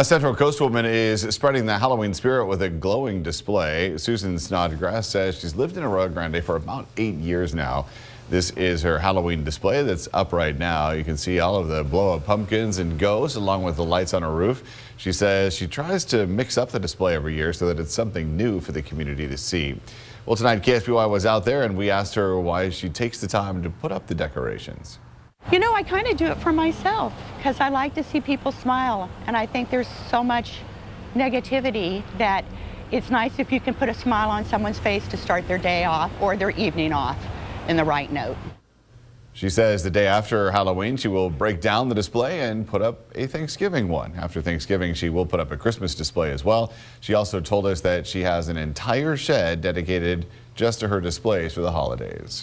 A Central Coast woman is spreading the Halloween spirit with a glowing display. Susan Snodgrass says she's lived in Arroyo Grande for about eight years now. This is her Halloween display that's up right now. You can see all of the blow-up pumpkins and ghosts along with the lights on her roof. She says she tries to mix up the display every year so that it's something new for the community to see. Well, tonight KSBY was out there and we asked her why she takes the time to put up the decorations. You know, I kind of do it for myself because I like to see people smile. And I think there's so much negativity that it's nice if you can put a smile on someone's face to start their day off or their evening off in the right note. She says the day after Halloween, she will break down the display and put up a Thanksgiving one. After Thanksgiving, she will put up a Christmas display as well. She also told us that she has an entire shed dedicated just to her displays for the holidays.